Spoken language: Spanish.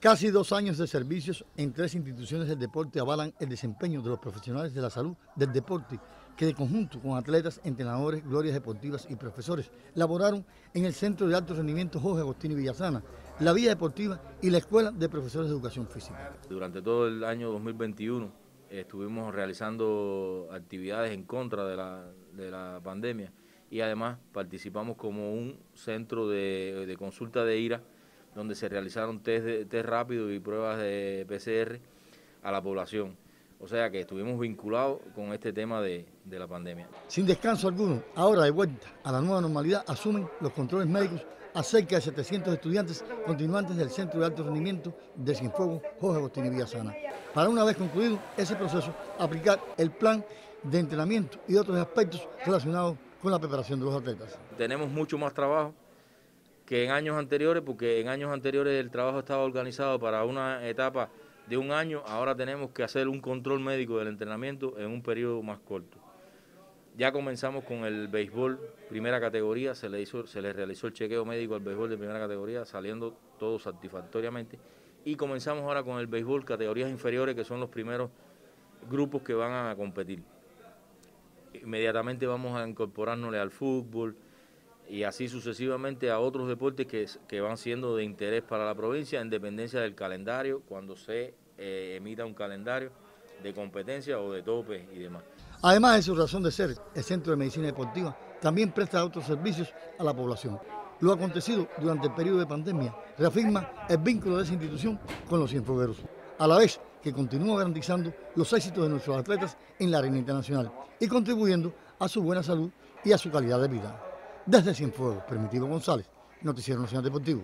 Casi dos años de servicios en tres instituciones del deporte avalan el desempeño de los profesionales de la salud del deporte que de conjunto con atletas, entrenadores, glorias deportivas y profesores laboraron en el Centro de Alto Rendimiento Jorge Agostini Villasana, la Vía Deportiva y la Escuela de Profesores de Educación Física. Durante todo el año 2021 estuvimos realizando actividades en contra de la, de la pandemia y además participamos como un centro de consulta de IRA donde se realizaron test, test rápidos y pruebas de PCR a la población. O sea que estuvimos vinculados con este tema de, de, la pandemia. Sin descanso alguno, ahora de vuelta a la nueva normalidad, asumen los controles médicos a cerca de 700 estudiantes continuantes del Centro de Alto Rendimiento de Cienfuegos Jorge Agostini Villasana. Para una vez concluido ese proceso, aplicar el plan de entrenamiento y otros aspectos relacionados con la preparación de los atletas. Tenemos mucho más trabajo que en años anteriores, porque en años anteriores el trabajo estaba organizado para una etapa de un año, ahora tenemos que hacer un control médico del entrenamiento en un periodo más corto. Ya comenzamos con el béisbol primera categoría, se le, hizo, se le realizó el chequeo médico al béisbol de primera categoría, saliendo todo satisfactoriamente. Y comenzamos ahora con el béisbol categorías inferiores, que son los primeros grupos que van a competir. Inmediatamente vamos a incorporarnos al fútbol, y así sucesivamente a otros deportes que, van siendo de interés para la provincia en dependencia del calendario, cuando se eh, emita un calendario de competencia o de tope y demás. Además de su razón de ser, el Centro de Medicina Deportiva también presta otros servicios a la población. Lo acontecido durante el periodo de pandemia reafirma el vínculo de esa institución con los cienfuegueros, a la vez que continúa garantizando los éxitos de nuestros atletas en la arena internacional y contribuyendo a su buena salud y a su calidad de vida. Desde Cienfuegos, Primitivo González, Noticiero Nacional Deportivo.